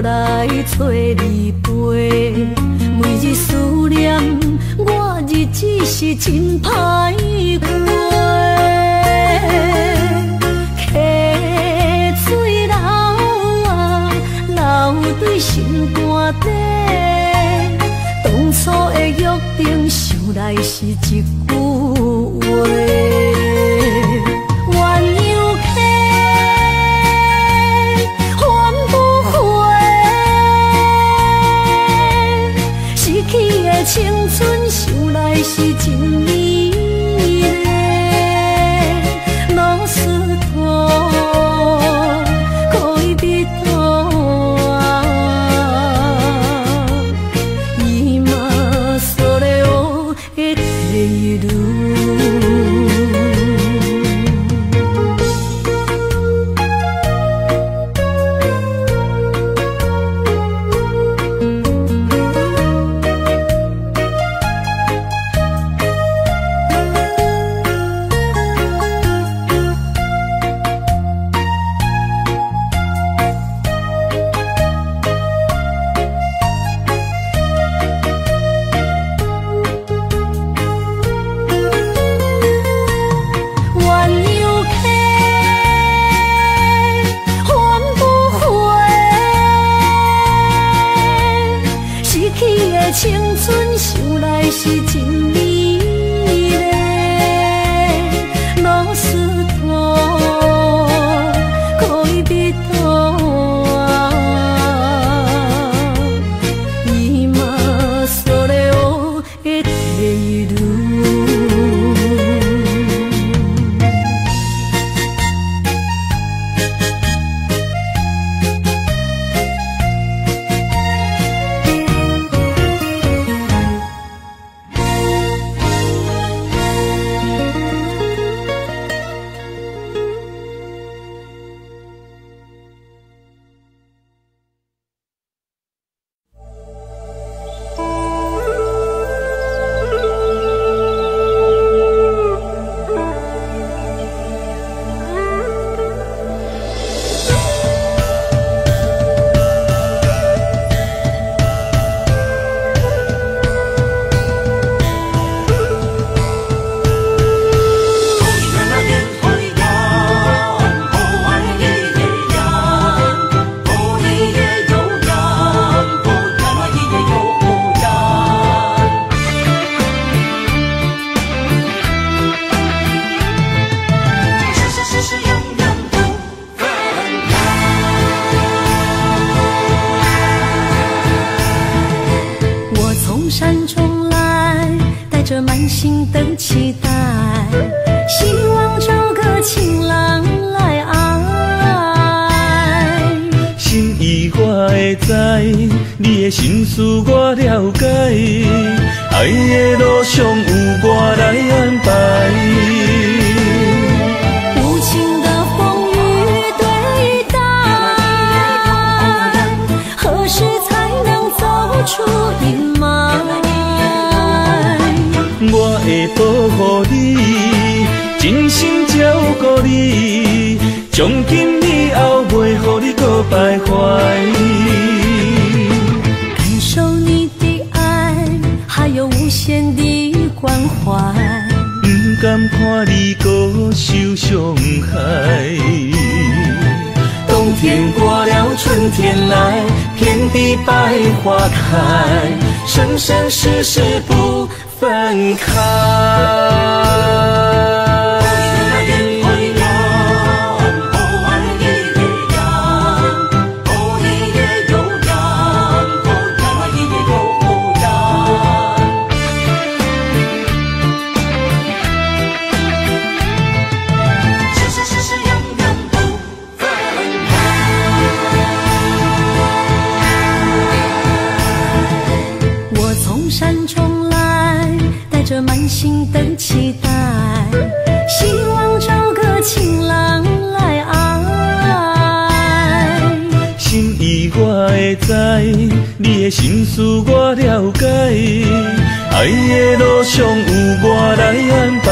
来找你陪，每日思念，我日子是真歹过。溪水流啊，流在心肝底。当初的约定，想来是一句话。会保护你，真心照顾你，从今以后袂予你搁徘徊。感受你的爱，还有无限的关怀，不甘看你搁受伤害。冬天过了，春天来，遍地百花开，生生世世不。分开。情事，我了解。爱的路上有我来安排。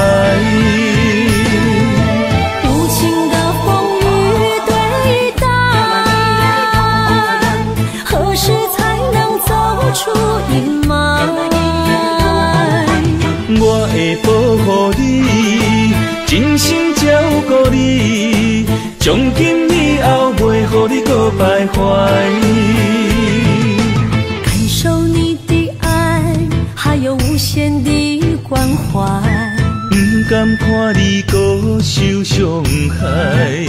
情风雨，对待何时才能走出阴霾？我会保护你，真心照顾你。从今以后，袂和你搁徘徊。关怀，不甘看你搁受伤害。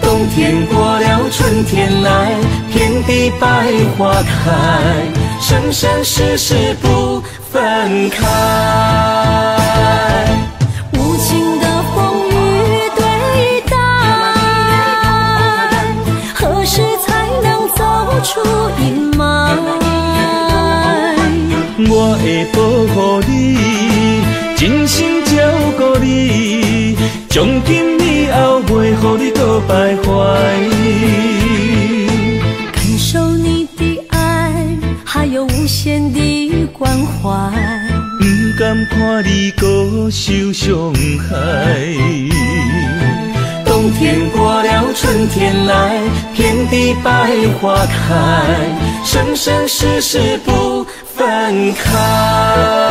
冬天过了，春天来，遍地百花开，生生世世不分开。我会保护你，真心照顾你，从今以后袂予你搁徘徊。感受你的爱，还有无限的关怀，不甘看你搁受伤害。冬天过了，春天来，遍地百花开，生生世世不。你看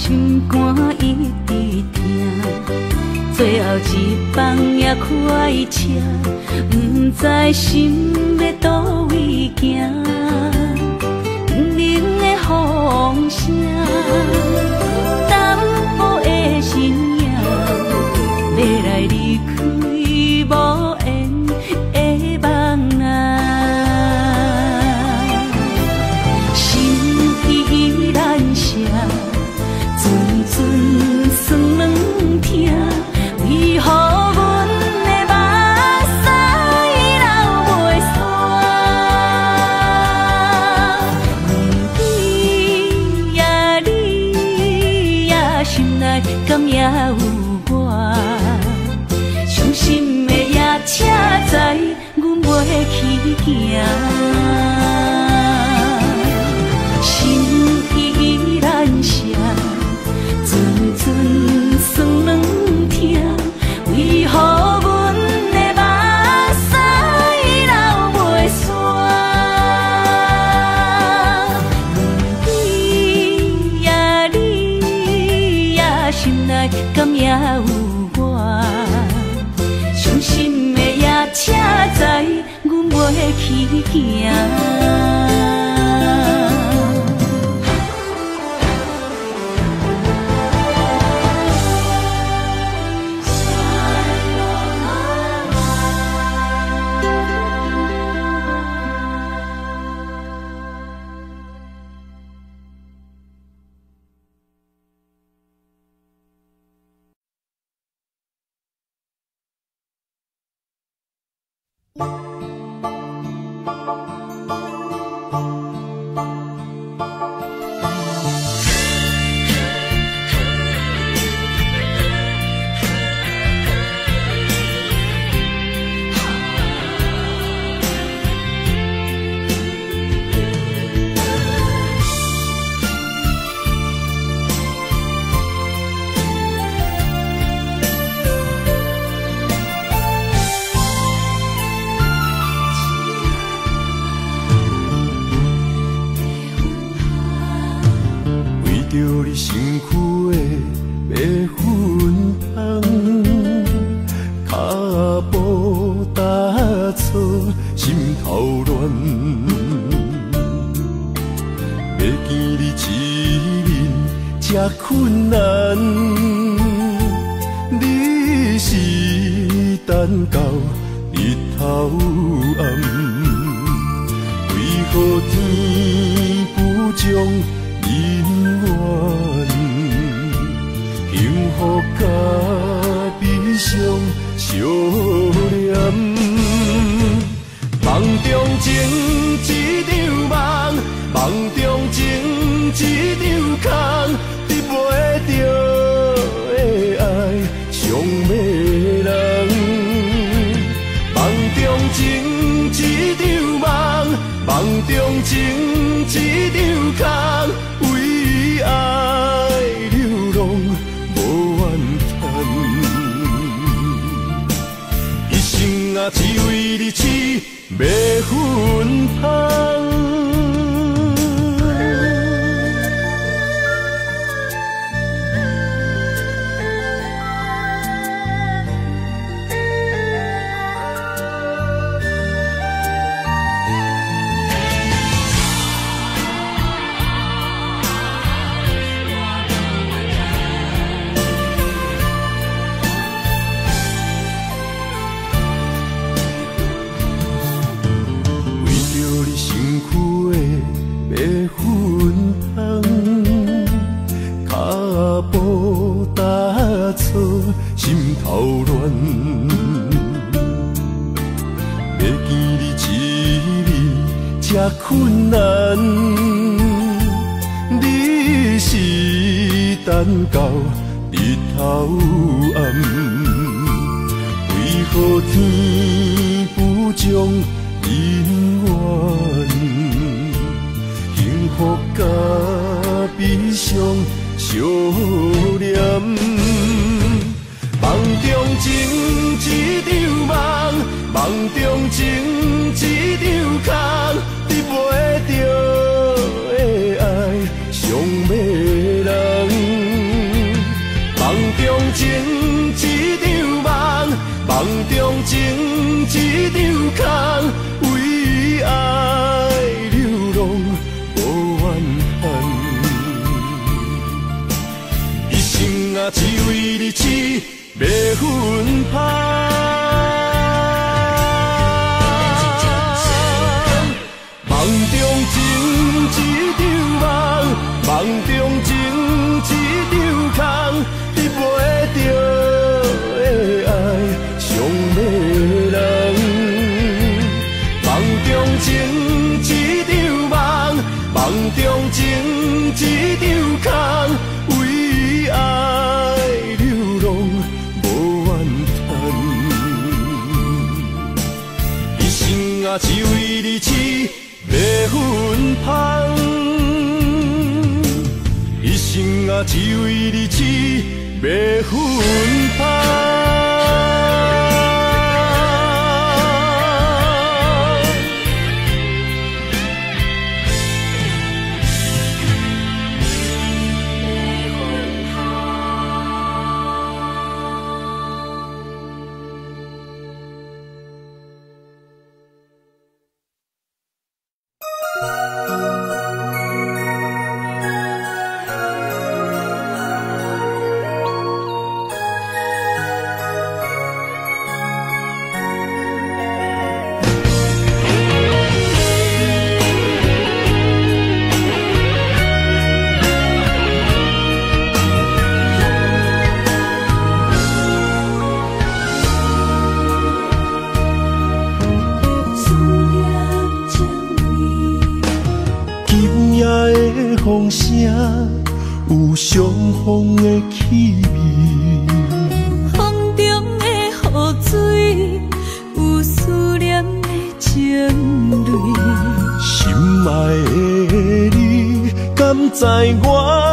心肝一直疼，最后一班也快车，不知心要倒位行，冷冷的风声。呀起行。为爱流浪无怨叹，一生啊只为你痴，困难，你是等到日头暗，为何天不将恩怨？幸福甲悲伤相连，梦中情一场梦，梦中情一场空。梦，中情一场空，一场空，为爱流浪无怨叹，一生啊只为你痴，要分芳。啊，只为你痴，要分芳。的风声，有相逢的气味。风中的雨水，有思念的情泪。心爱的你，敢知我？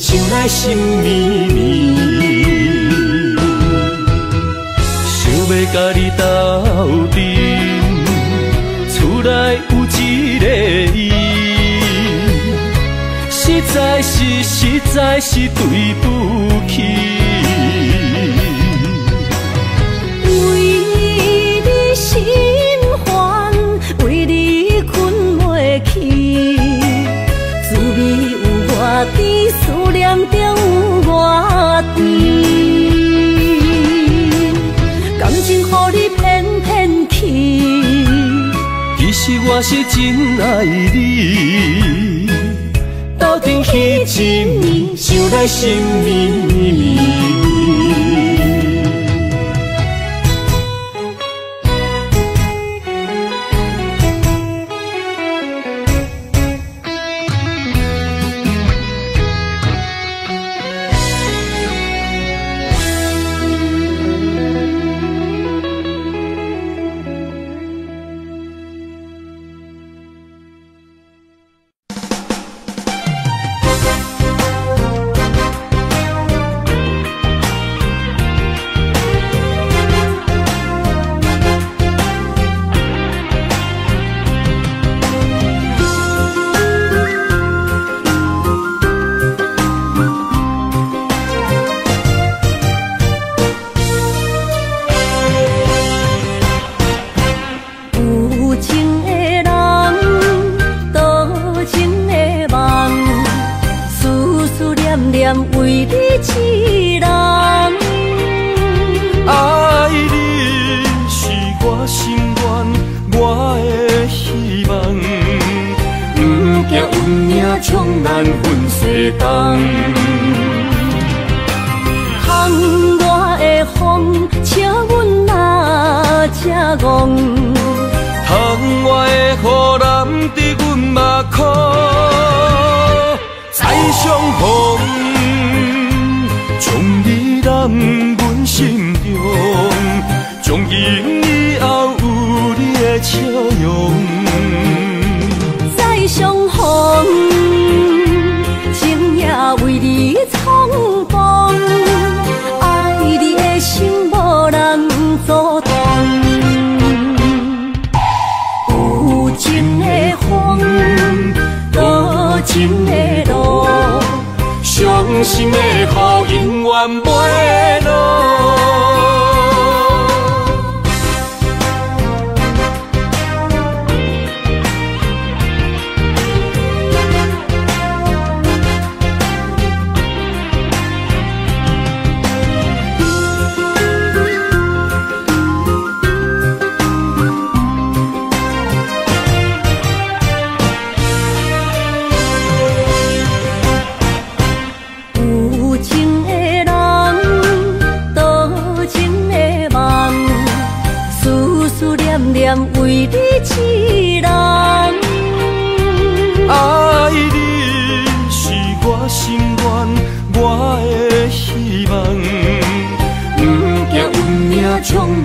想来心绵绵，想要甲你斗阵，厝内有一个伊。实在是，实在是对不起。为你心外甜，思念中有我甜。感情予你偏偏去，其实我是真爱你。斗阵彼一暝，想来心绵绵。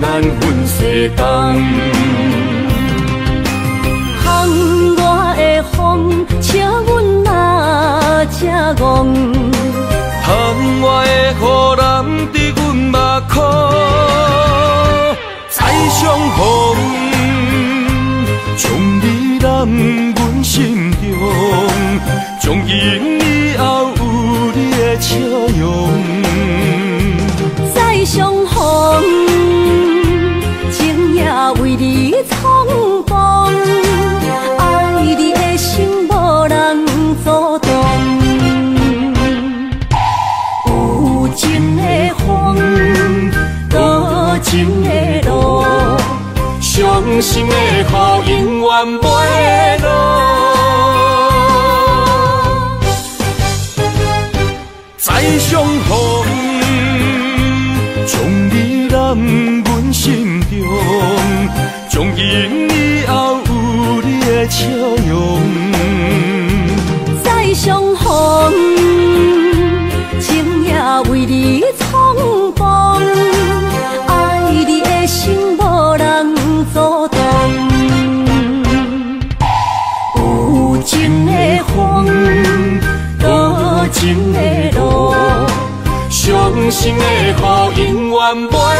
咱分世东。窗外的风，请阮哪只戆？窗外的雨淋伫阮目眶，再相逢，将你揽阮心中，从今以后有你的笑容。伤心的雨永远袂落。再相逢，将你揽阮心中，从今以后有你的笑容。再相逢，伤心的雨永远袂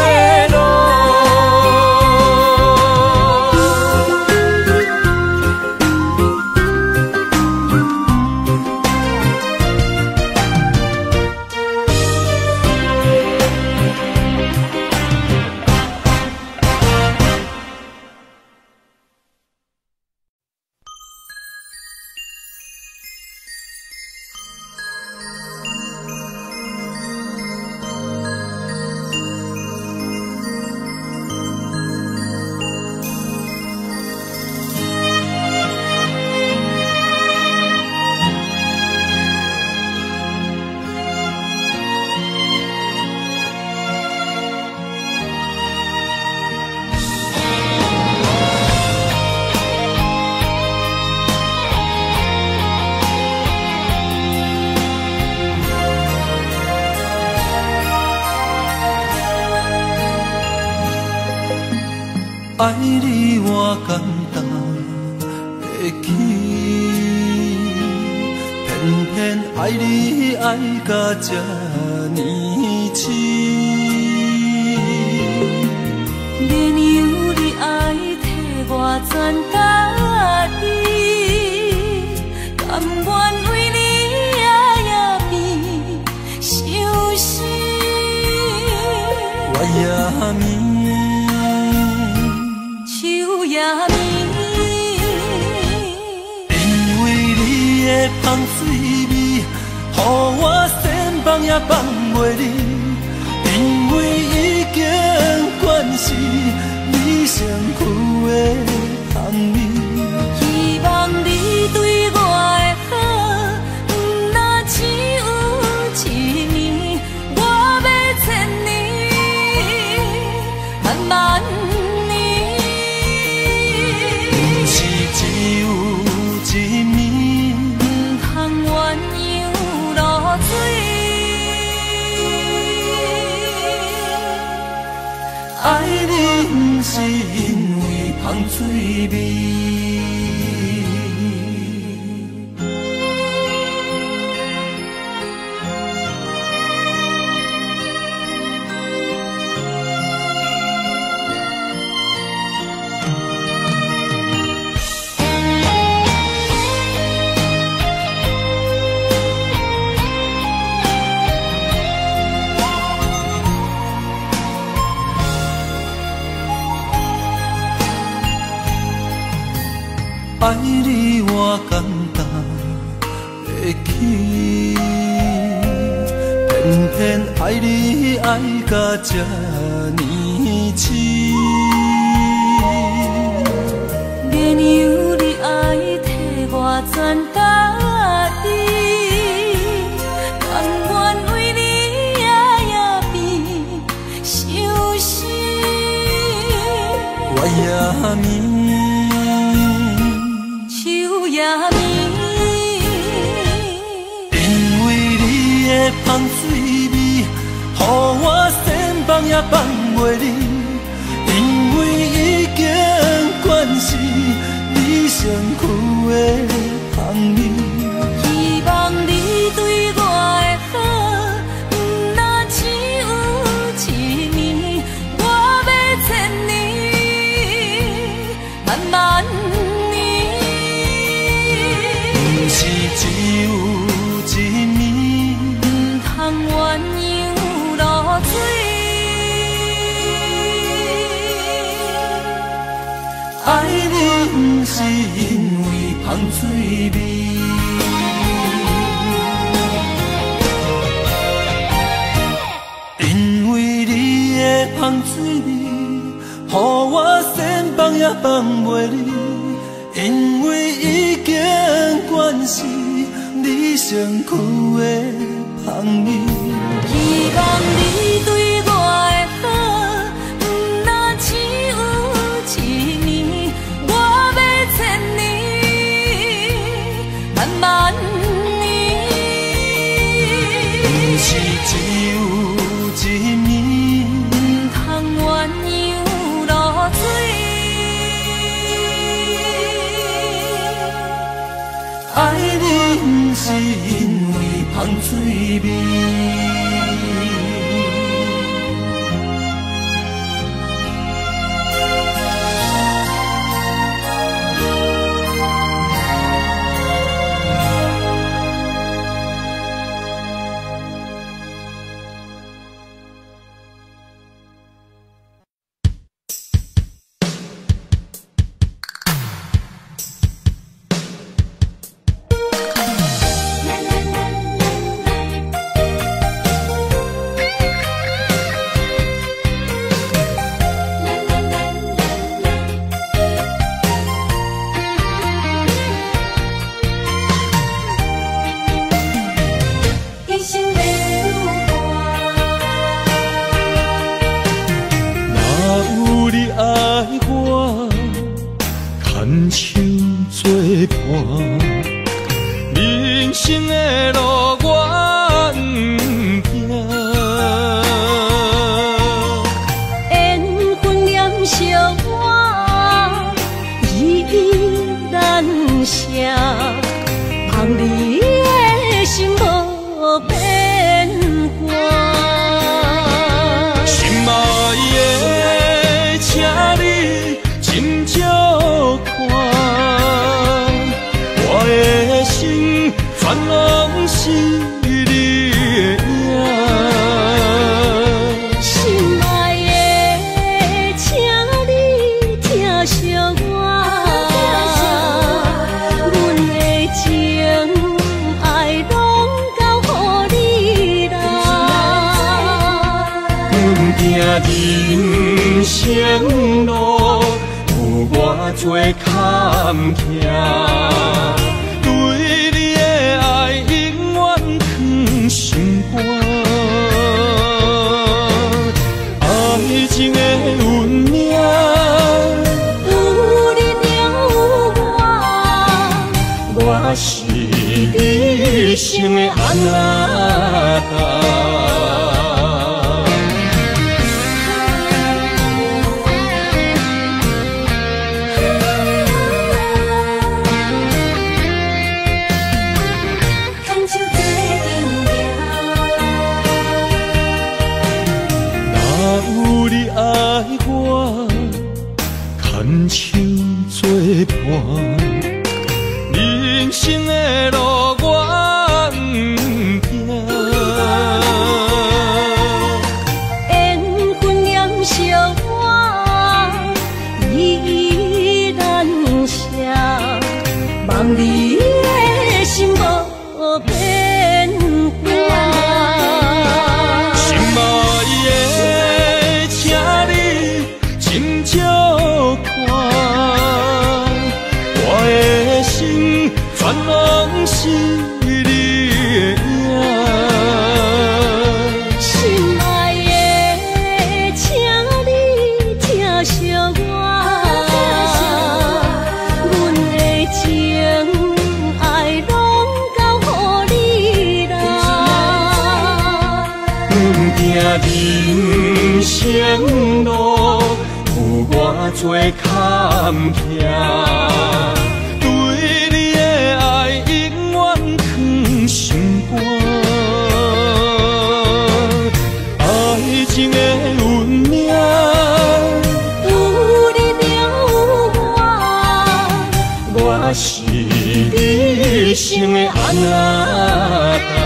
일비심을 안아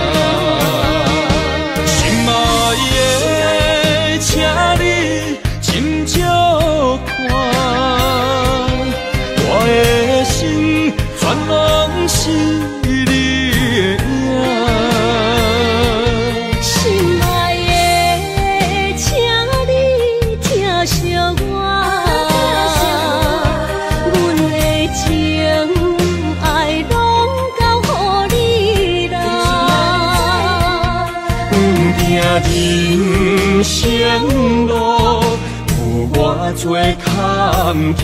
做坎坷。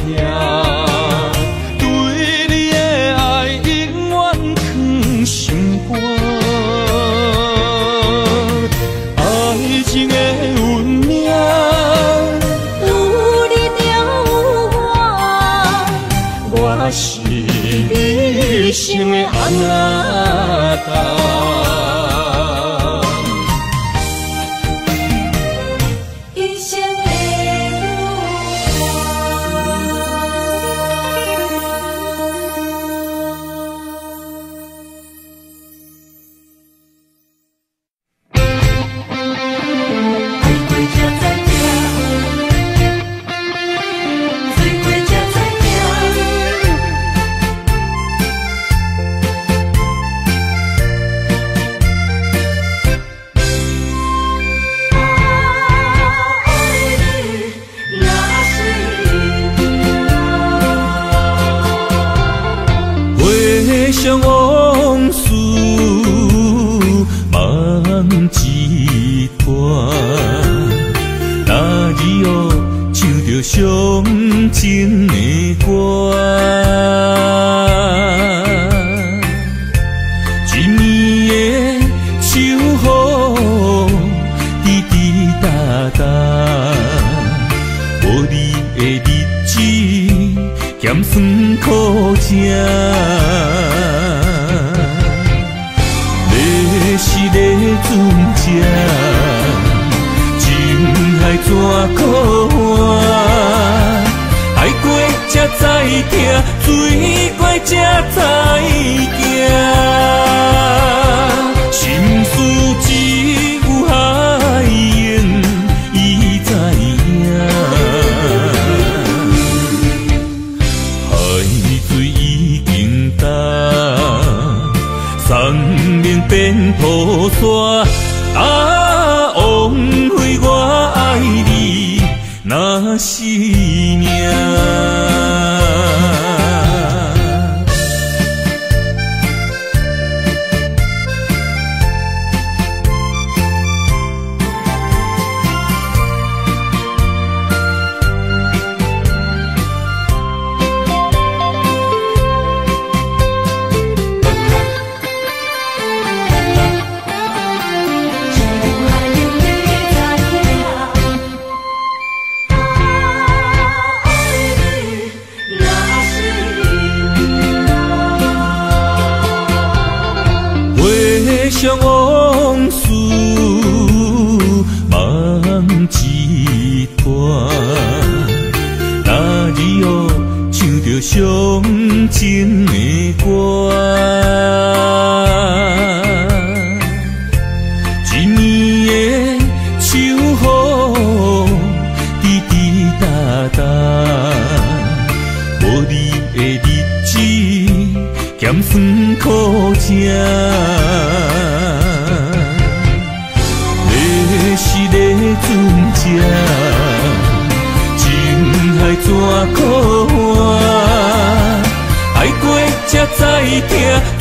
对你的爱永远藏心肝，爱情的运命有你有我，我是你一生的安乐达。相往事，梦一段。那日哦，唱着伤情的歌。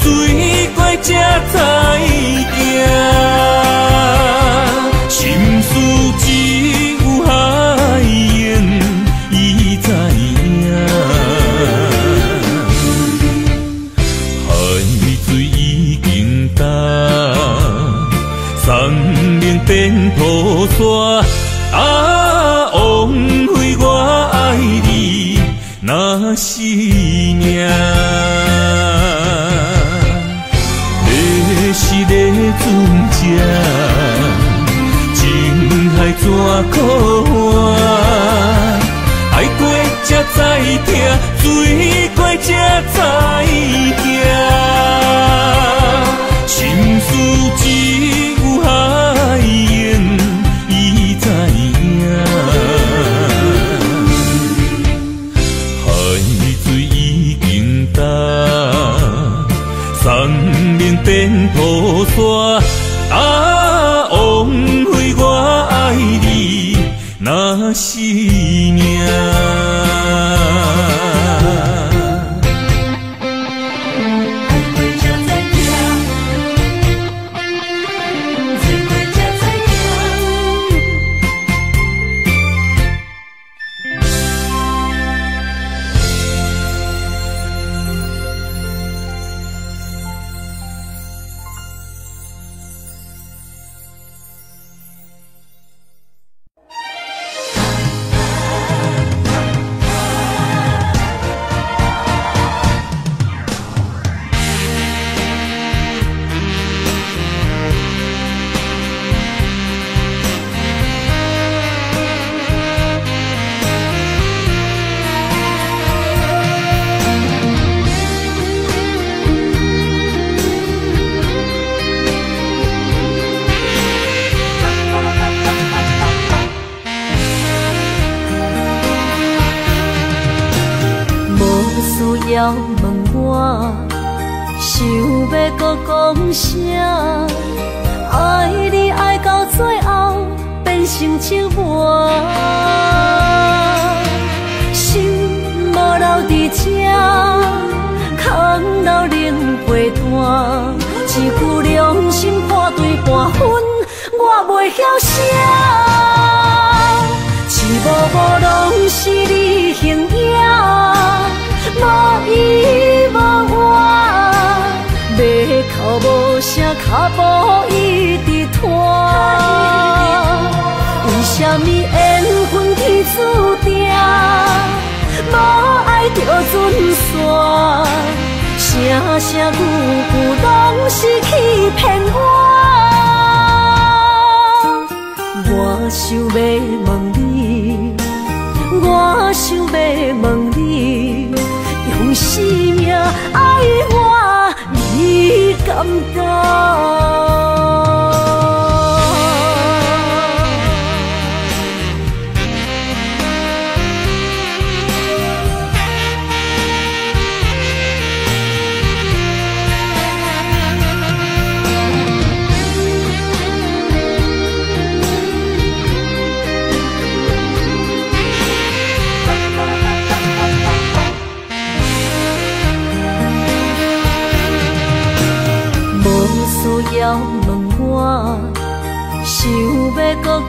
水过才知。脚步一直拖。为什么缘分天注定，无爱就准线？声声句句拢是欺骗我。我想要问你，我想要问你，用生命爱，你敢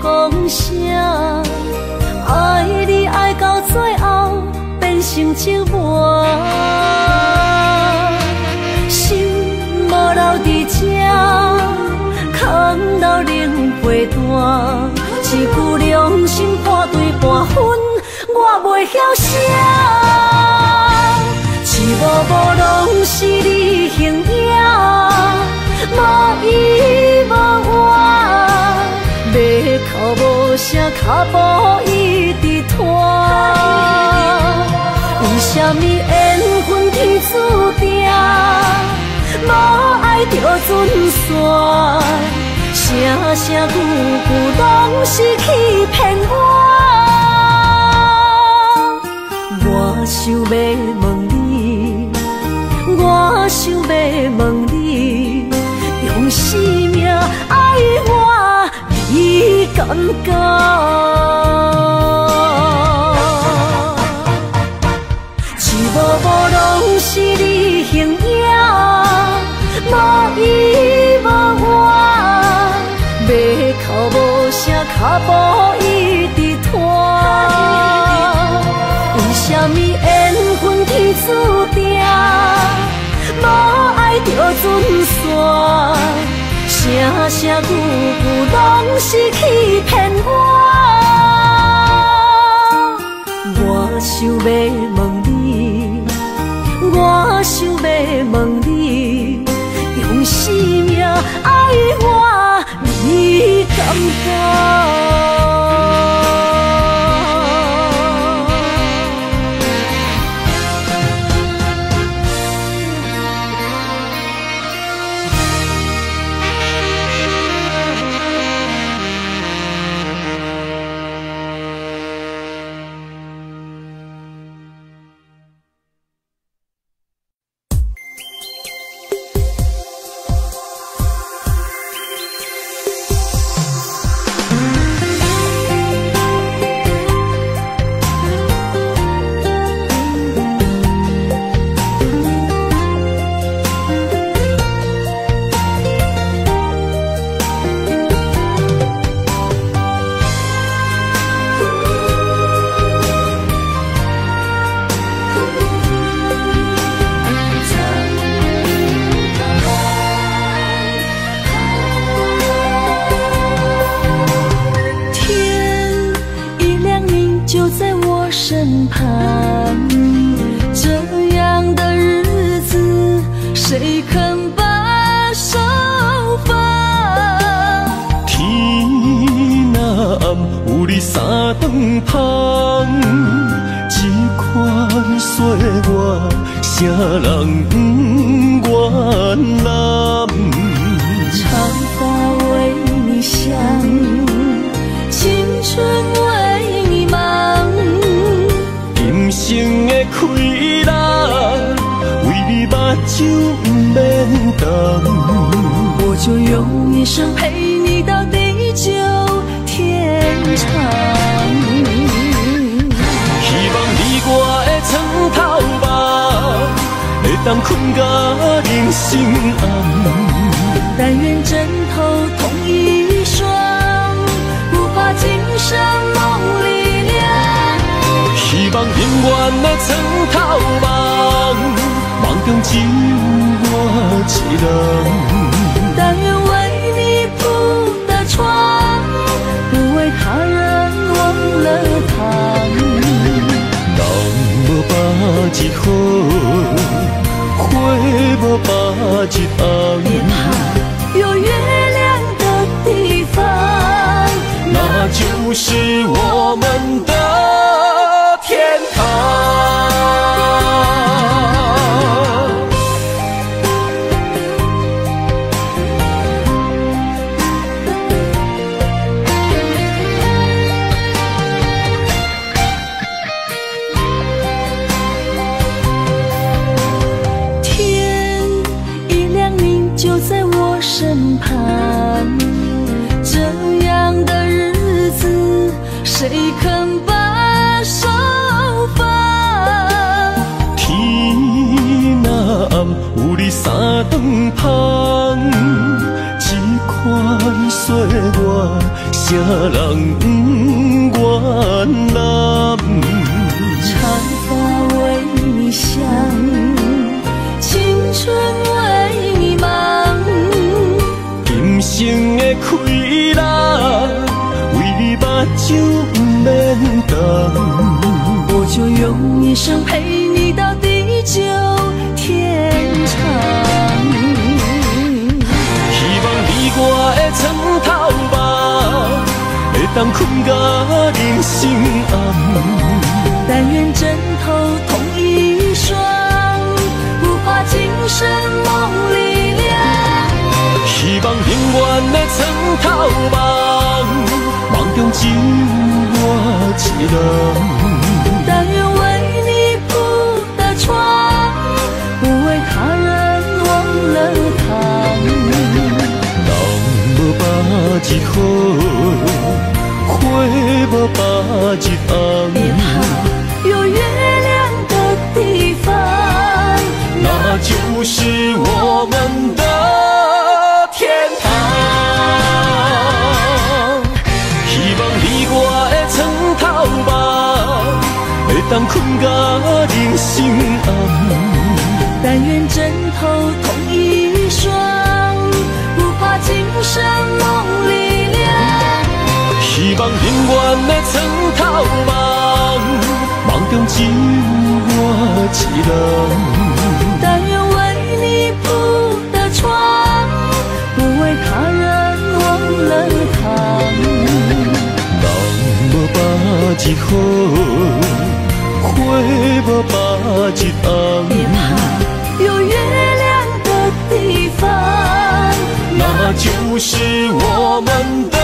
要搁讲啥？爱你爱到最后变成寂寞，心无留伫这，空留冷陪伴。一句良心半对半分，我袂晓写，一幕幕拢是你形影。无依声，脚步一直拖。为什么缘分天注定，无爱就准线？声声句句拢是欺骗我。我想要问你，我想要问你。用生你敢敢？一幕幕拢是你形影，无依无我，要哭无声，脚步一直拖。为什么缘分天注定？无爱就准线，声声句句拢是欺骗我。我想要问你，我想要问你，用生命爱我，你敢敢？困甲人生暗。但愿枕头同一双，不怕今生梦里凉。希望永远的床头梦，梦中只有我一人。但愿为你铺的床，不为他人忘了躺。那无把一好。别怕，有月亮的地方，那就是我们的。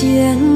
见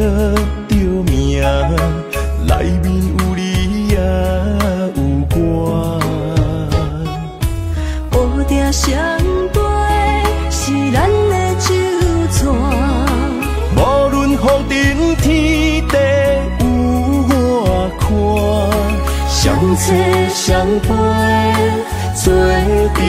着命，内面有你也有我乌蝶双飞是咱的手茧无论风中天地有多宽相知相伴最平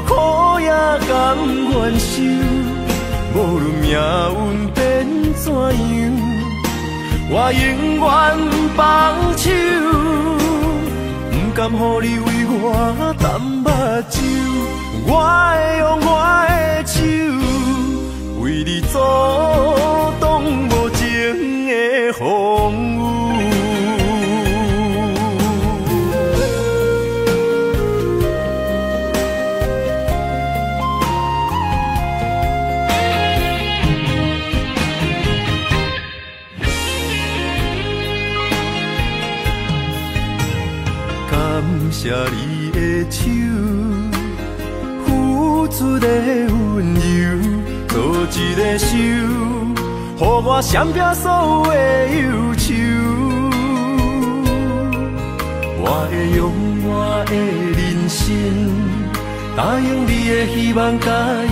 苦也甘愿受。无论命运变怎样，我永远放手，不甘乎你为我担目睭。我会用我的手，为你阻挡无情的风雨。的温柔，做一个收，予我闪避所有的忧愁。我会用我的人生，答应你的希望甲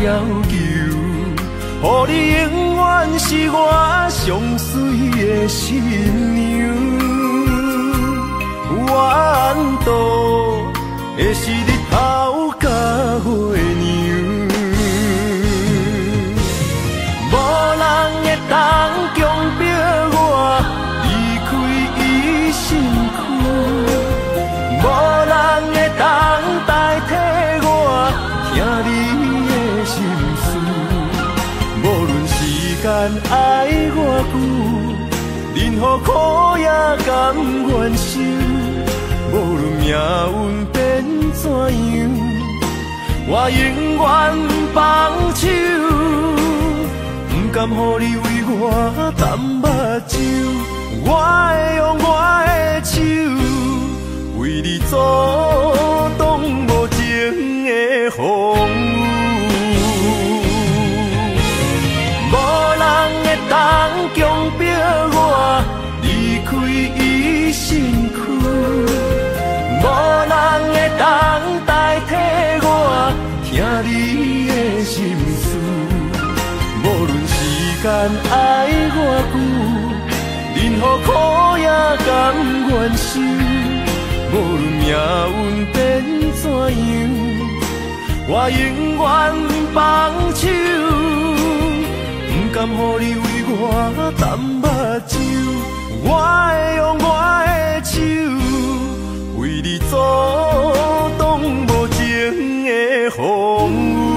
要求，予你永远是我上水的新娘。弯道的是日头甲月当强迫我离开伊身躯，无人会当代替我听你的心事。无论时间爱偌久，任何苦也甘愿受。无论命运变怎样，我永远放手，甘乎你为我担目睭。我会用我的手，为你阻挡无情的风雨。无人会当强迫我离开伊身躯。无人会当代替我听你的心，任爱多久，任何苦也甘愿受。无论命运变怎样，我永远放手，不甘乎你为我淡目睭。我会用我的手，为你阻挡无情的风雨。